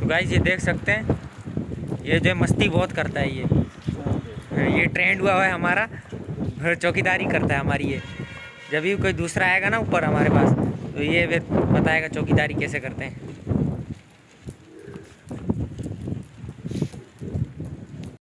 तो गाइज़ ये देख सकते हैं, ये जो मस्ती बहुत करता है ये। हाँ, ये ट्रेंड हुआ है हमारा चौकीदारी करता है हमारी ये। जब भी कोई दूसरा आएगा ना ऊपर हमारे पास तो ये फिर बताएगा चौकीदारी कैसे करते हैं।